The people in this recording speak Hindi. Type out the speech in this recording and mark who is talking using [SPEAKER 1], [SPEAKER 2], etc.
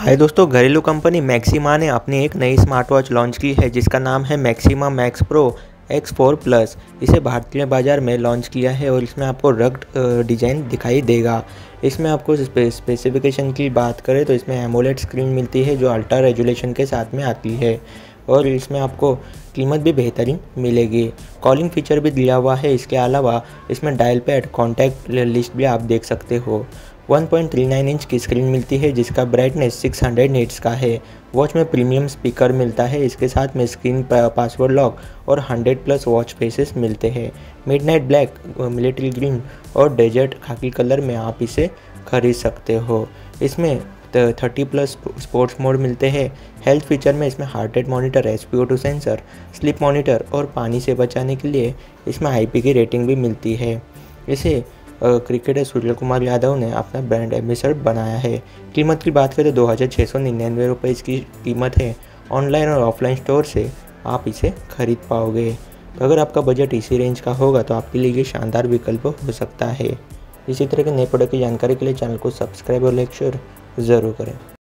[SPEAKER 1] हाय दोस्तों, घरेलू कंपनी मैक्सिमा ने अपनी एक नई स्मार्ट वॉच लॉन्च की है, जिसका नाम है Maxima max pro X four plus. इसे भारतीय बाज़ार में लॉन्च किया है और इसमें आपको रग्ड डिज़ाइन दिखाई देगा। इसमें आपको स्पेसिफिकेशन की बात करें तो इसमें एमोलेट स्क्रीन मिलती है, जो अल्ट्रा रेजुलेशन के साथ में आती है। और इसमें आपको कीमत भी बेहतरीन मिलेगी। कॉलिंग फीचर भी दिया हुआ है, इसके अलावा इसमें डायल पैड कॉन्टैक्ट लिस्ट भी आप देख सकते हो। 1.39 इंच की स्क्रीन मिलती है, जिसका ब्राइटनेस 600 नीट्स का है। वॉच में प्रीमियम स्पीकर मिलता है, इसके साथ में स्क्रीन पासवर्ड लॉक और 100 प्लस वॉच फेसेस मिलते हैं। मिडनाइट ब्लैक मिलिट्री ग्रीन और डेजर्ट खाकी कलर में आप इसे खरीद सकते हो। इसमें थर्टी प्लस स्पोर्ट्स मोड मिलते हैं। हेल्थ फीचर में इसमें heart rate monitor S P sensor sleep monitor और पानी से बचाने के लिए इसमें IP की रेटिंग भी मिलती है। इसे क्रिकेटर सूर्य कुमार यादव ने अपना ब्रांड एम्बेसडर बनाया है। कीमत की बात करें तो दो हज़ार छः सौ निन्यानवे रुपये इसकी कीमत है। ऑनलाइन और ऑफलाइन स्टोर से आप इसे खरीद पाओगे। तो अगर आपका बजट इसी रेंज का होगा तो आपके लिए ये शानदार विकल्प हो सकता है। इसी तरह के नए प्रोडक्ट की जानकारी के लिए चैनल को सब्सक्राइब और लाइक शेयर ज़रूर करें।